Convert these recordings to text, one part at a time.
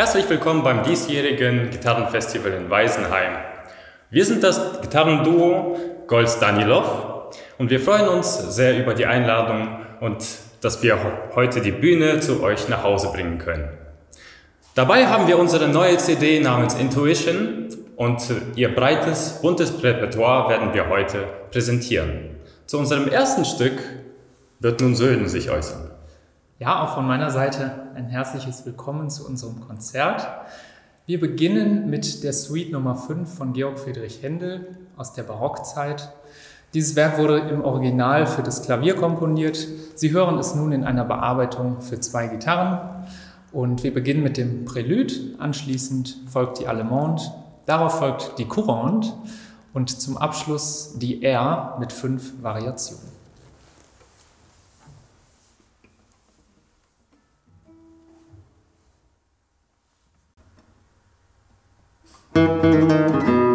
Herzlich willkommen beim diesjährigen Gitarrenfestival in Weisenheim. Wir sind das Gitarrenduo Golds Danilov und wir freuen uns sehr über die Einladung und dass wir heute die Bühne zu euch nach Hause bringen können. Dabei haben wir unsere neue CD namens Intuition und ihr breites, buntes Repertoire werden wir heute präsentieren. Zu unserem ersten Stück wird nun Sölden sich äußern. Ja, auch von meiner Seite ein herzliches Willkommen zu unserem Konzert. Wir beginnen mit der Suite Nummer 5 von Georg Friedrich Händel aus der Barockzeit. Dieses Werk wurde im Original für das Klavier komponiert. Sie hören es nun in einer Bearbeitung für zwei Gitarren. Und wir beginnen mit dem Prälude, anschließend folgt die Allemande, darauf folgt die Courante und zum Abschluss die R mit fünf Variationen. Musik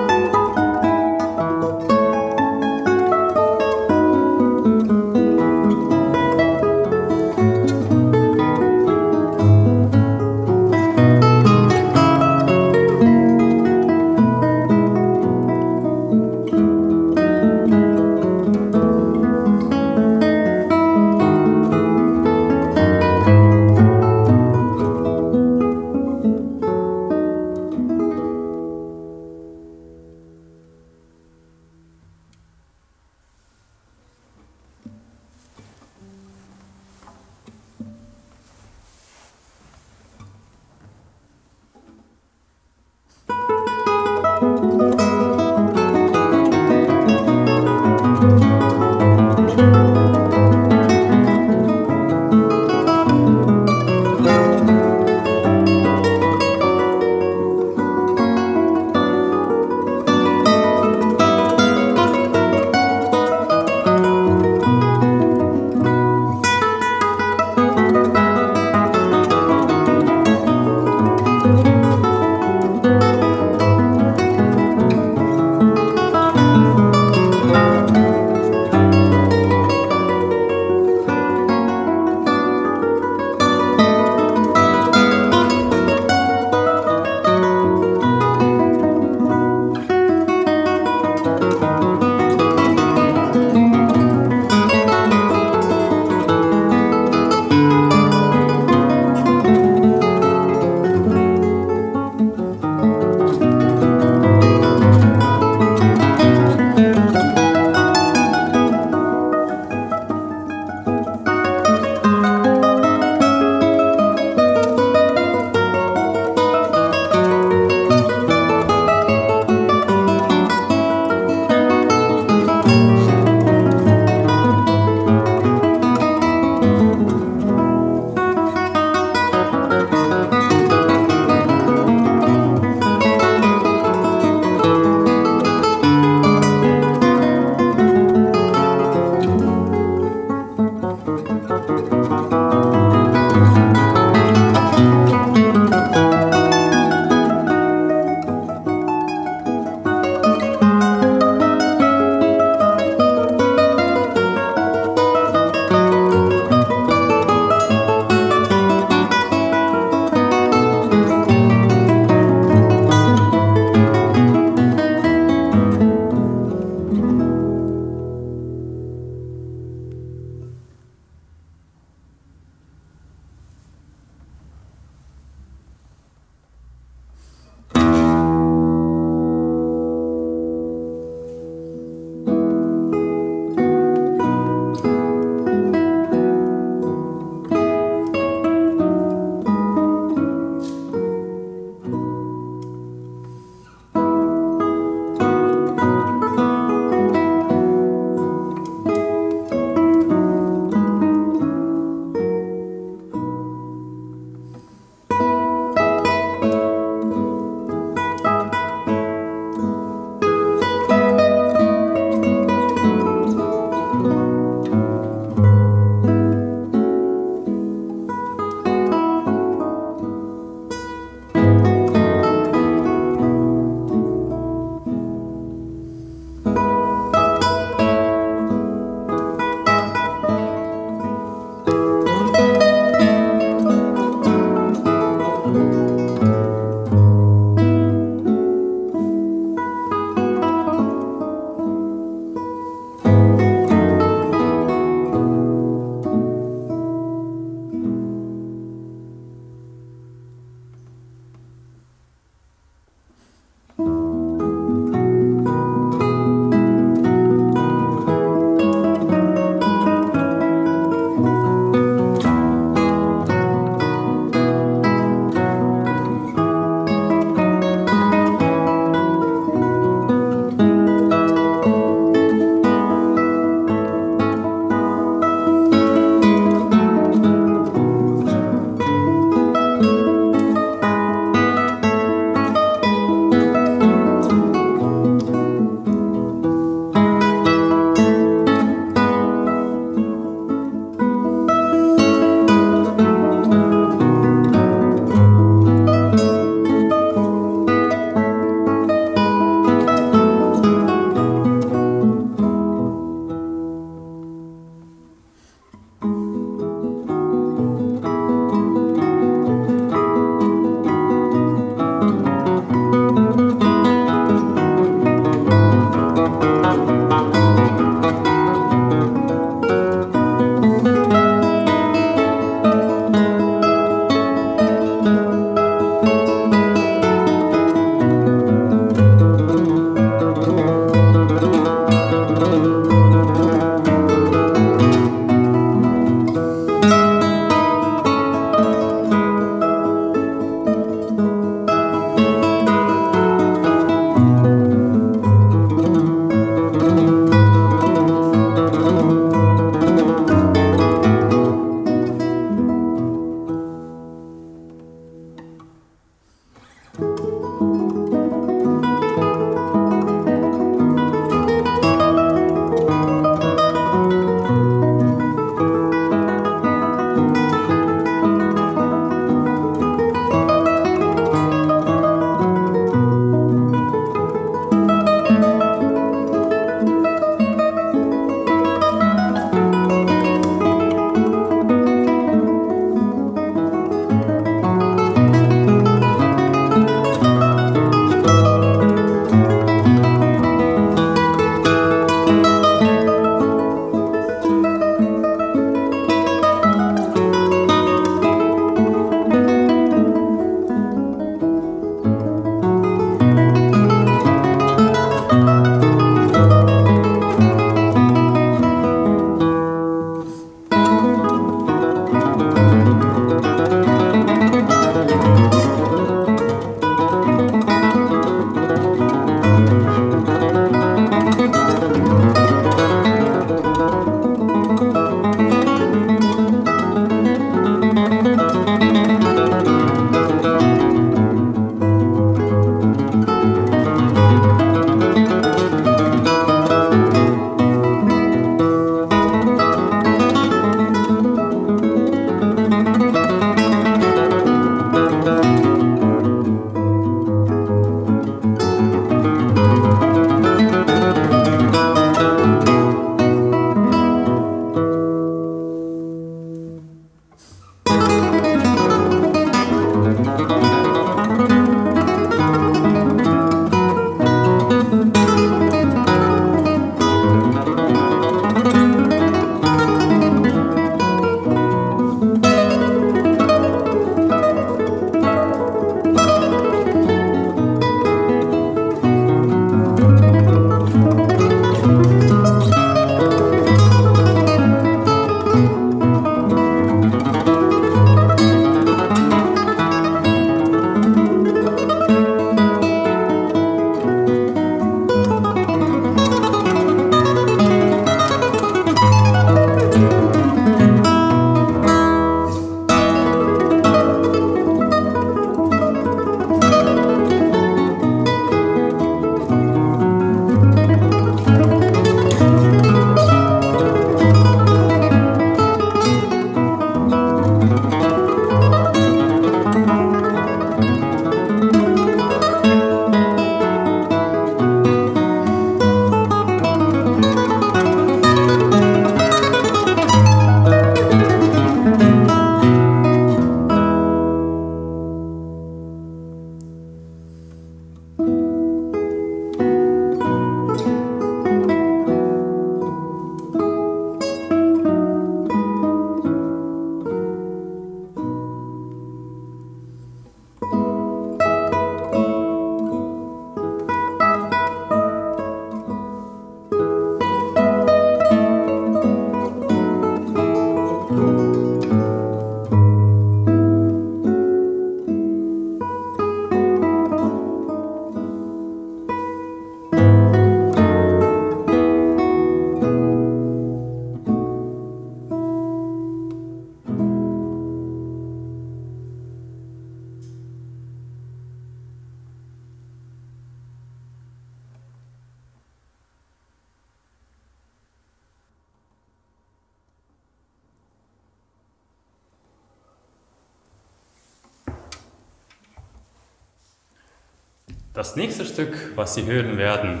nächste Stück, was Sie hören werden,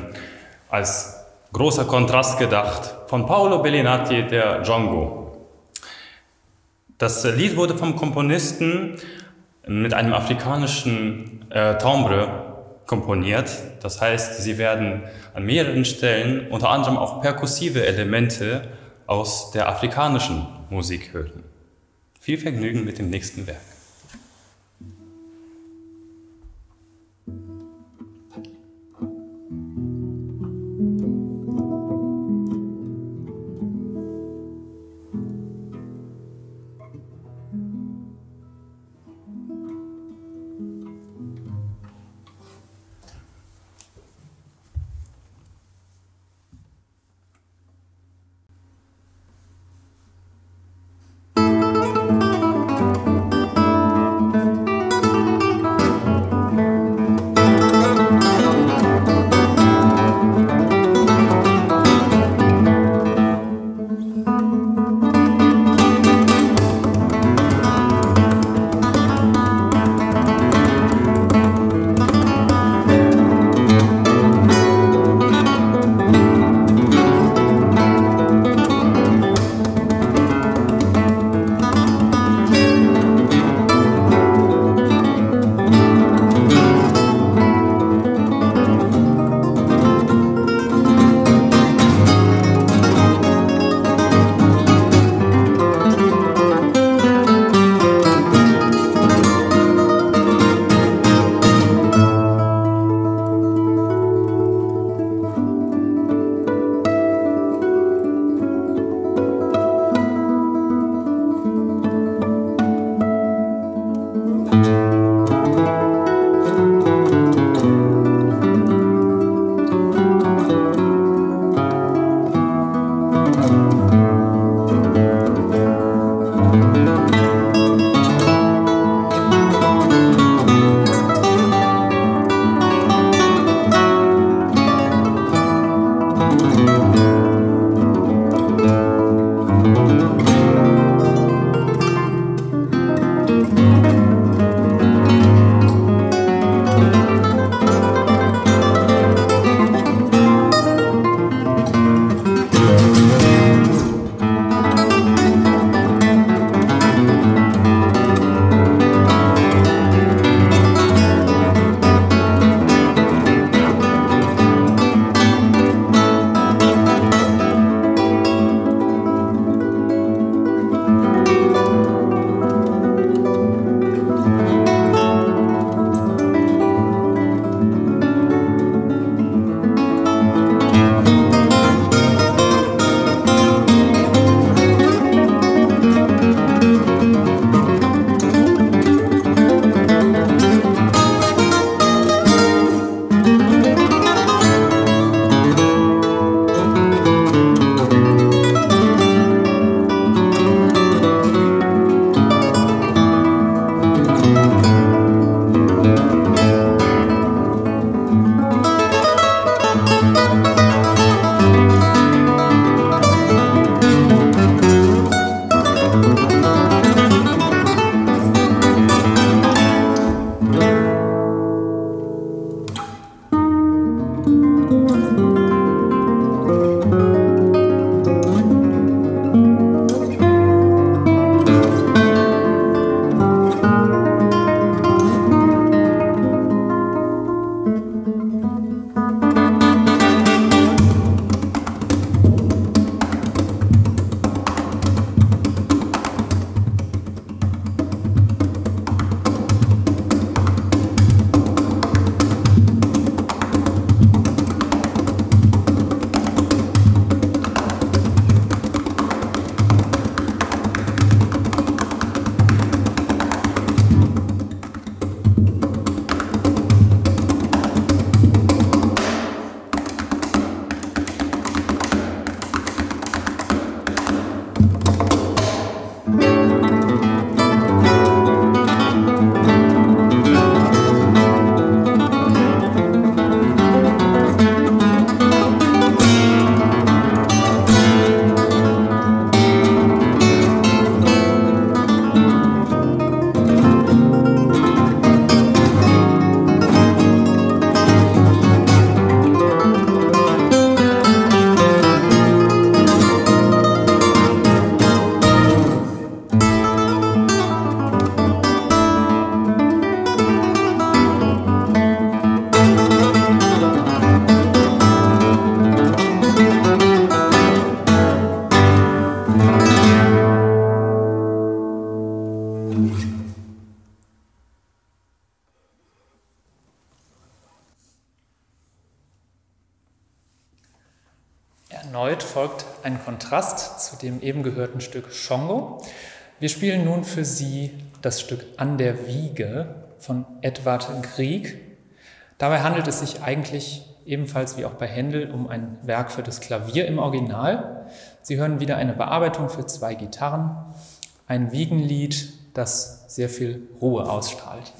als großer Kontrast gedacht, von Paolo Bellinati, der Django. Das Lied wurde vom Komponisten mit einem afrikanischen äh, Timbre komponiert. Das heißt, Sie werden an mehreren Stellen unter anderem auch perkussive Elemente aus der afrikanischen Musik hören. Viel Vergnügen mit dem nächsten Werk. Kontrast zu dem eben gehörten Stück Schongo. Wir spielen nun für Sie das Stück An der Wiege von Edward Grieg. Dabei handelt es sich eigentlich ebenfalls wie auch bei Händel um ein Werk für das Klavier im Original. Sie hören wieder eine Bearbeitung für zwei Gitarren, ein Wiegenlied, das sehr viel Ruhe ausstrahlt.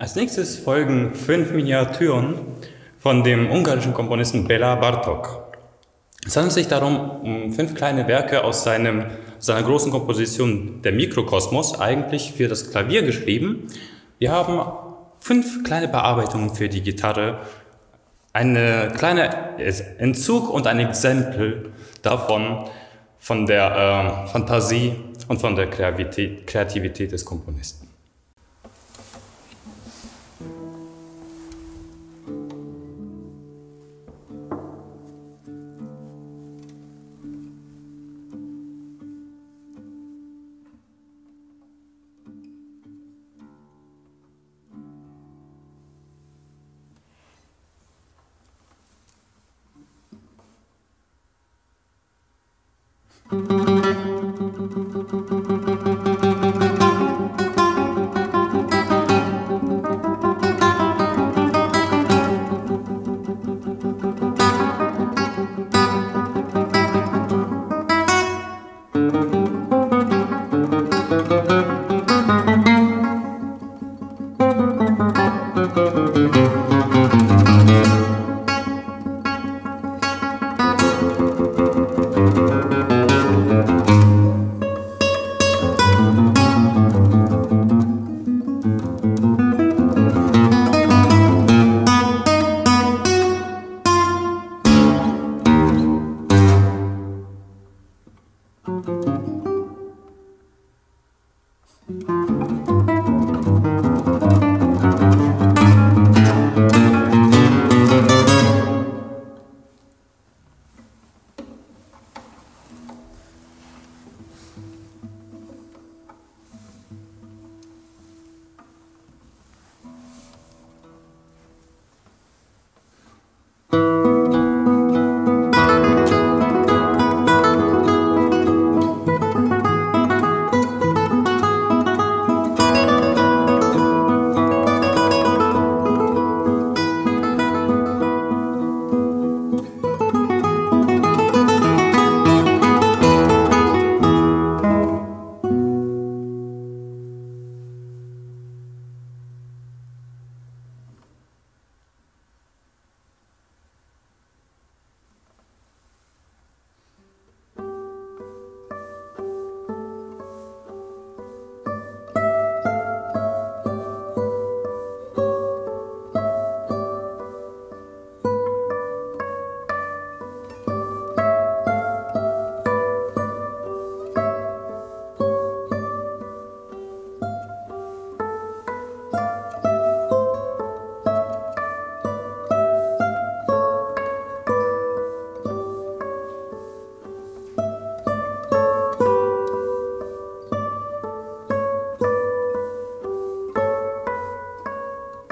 Als nächstes folgen fünf Miniaturen von dem ungarischen Komponisten Bela Bartok. Es handelt sich darum um fünf kleine Werke aus seinem, seiner großen Komposition Der Mikrokosmos, eigentlich für das Klavier geschrieben. Wir haben fünf kleine Bearbeitungen für die Gitarre Ein kleiner Entzug und ein Exempel davon, von der äh, Fantasie und von der Kreativität des Komponisten.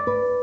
you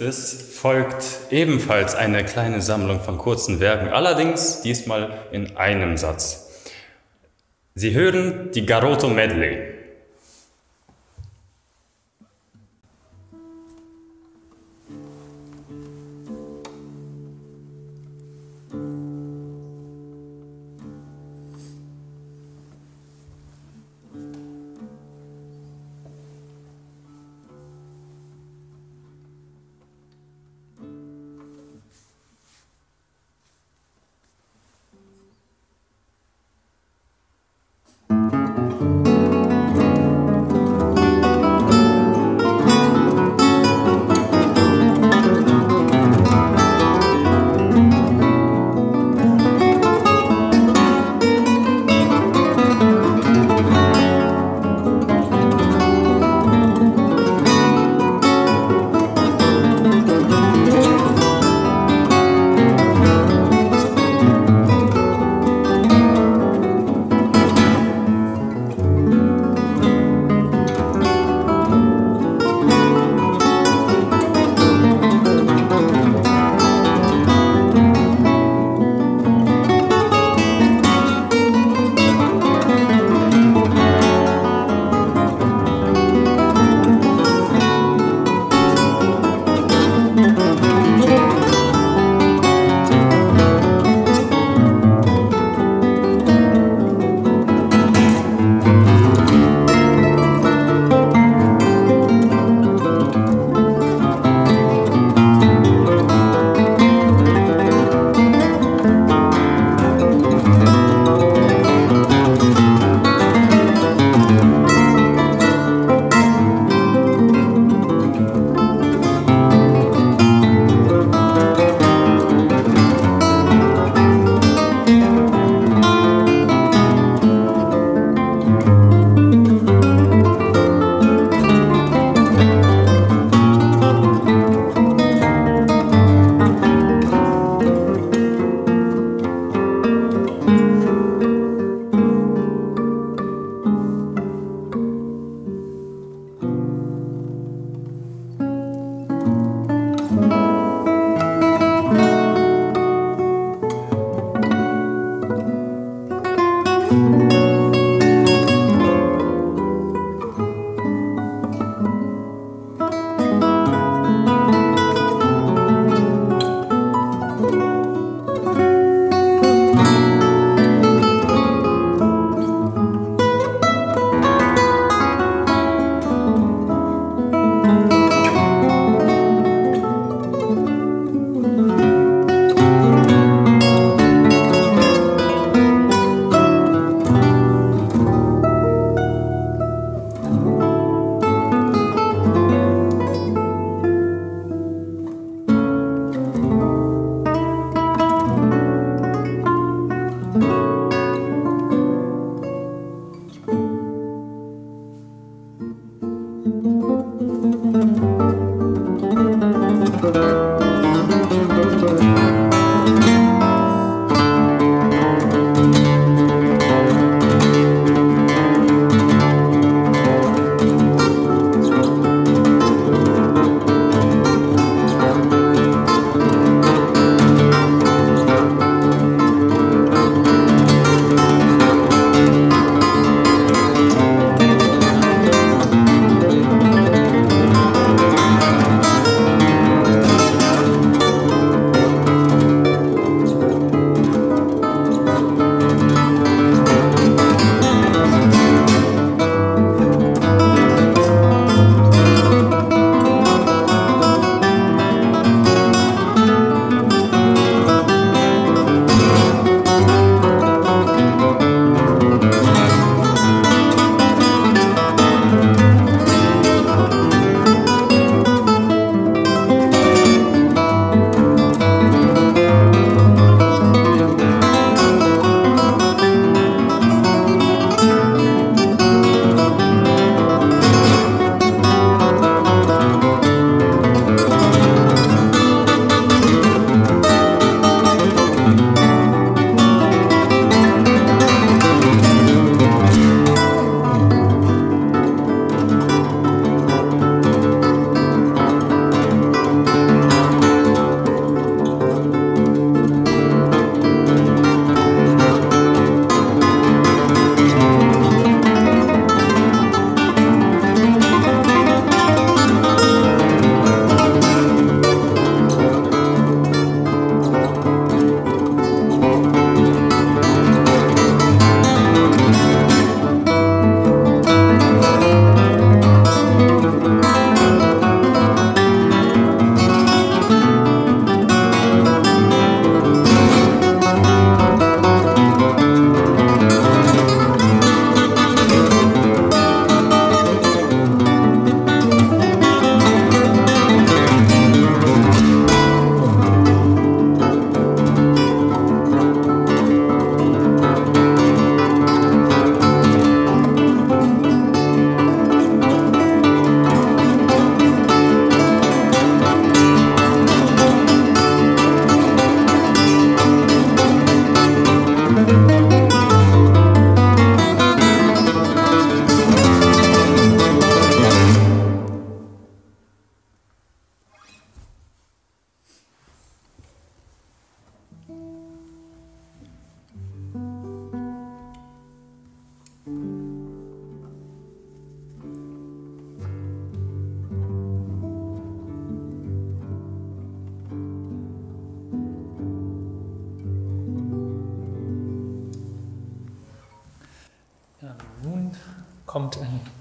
nächstes folgt ebenfalls eine kleine Sammlung von kurzen Werken, allerdings diesmal in einem Satz. Sie hören die Garotto Medley.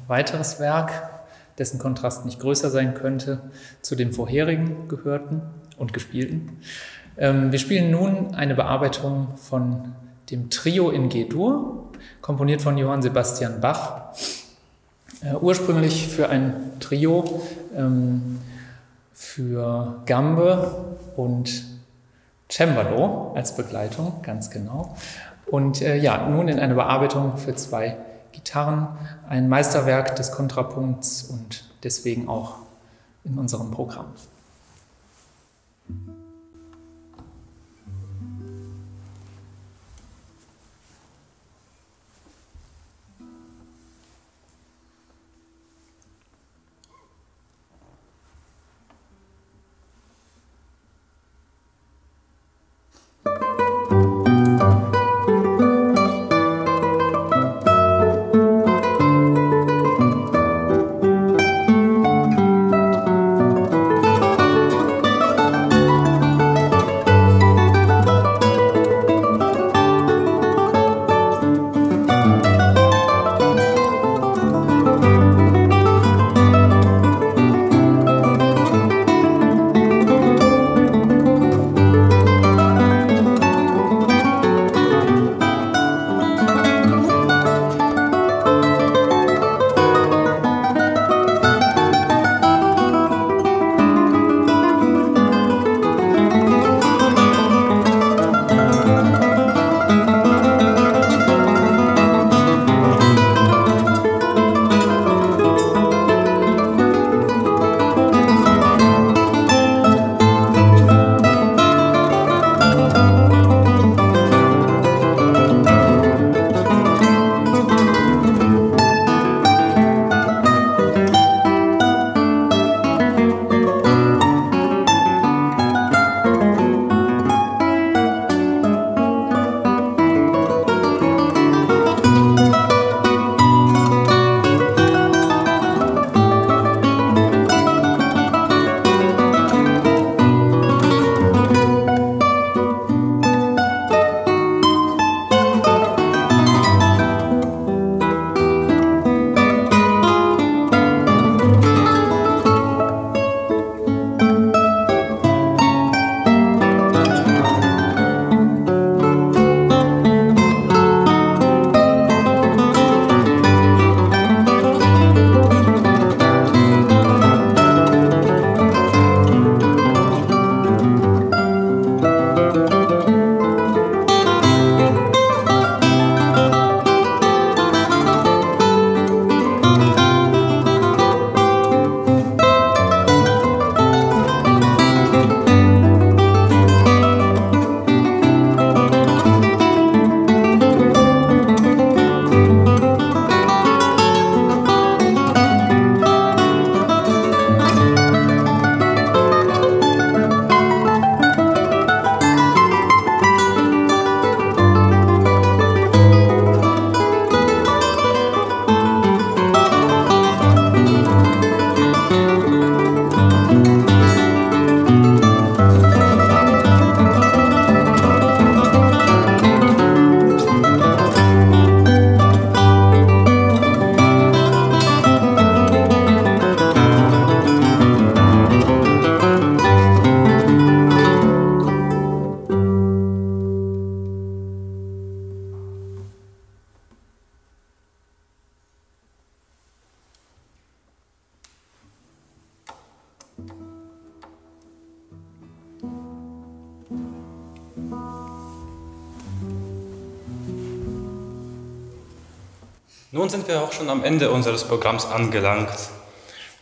Weiteres Werk, dessen Kontrast nicht größer sein könnte, zu dem vorherigen gehörten und gespielten. Ähm, wir spielen nun eine Bearbeitung von dem Trio in G-Dur, komponiert von Johann Sebastian Bach. Äh, ursprünglich für ein Trio ähm, für Gambe und Cembalo als Begleitung, ganz genau. Und äh, ja, nun in einer Bearbeitung für zwei Gitarren, ein Meisterwerk des Kontrapunkts und deswegen auch in unserem Programm. Schon am Ende unseres Programms angelangt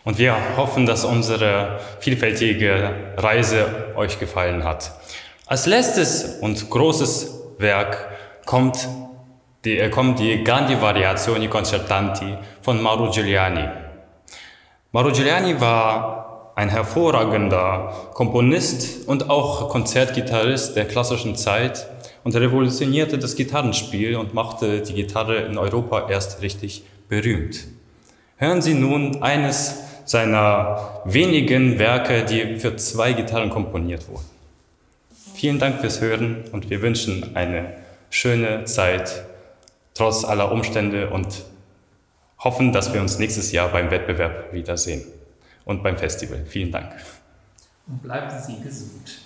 und wir hoffen, dass unsere vielfältige Reise euch gefallen hat. Als letztes und großes Werk kommt die, äh, kommt die Gandhi Variazioni Concertanti von Mauro Giuliani. Mauro Giuliani war ein hervorragender Komponist und auch Konzertgitarrist der klassischen Zeit und revolutionierte das Gitarrenspiel und machte die Gitarre in Europa erst richtig berühmt. Hören Sie nun eines seiner wenigen Werke, die für zwei Gitarren komponiert wurden. Vielen Dank fürs Hören und wir wünschen eine schöne Zeit trotz aller Umstände und hoffen, dass wir uns nächstes Jahr beim Wettbewerb wiedersehen und beim Festival. Vielen Dank. Und bleiben Sie gesund.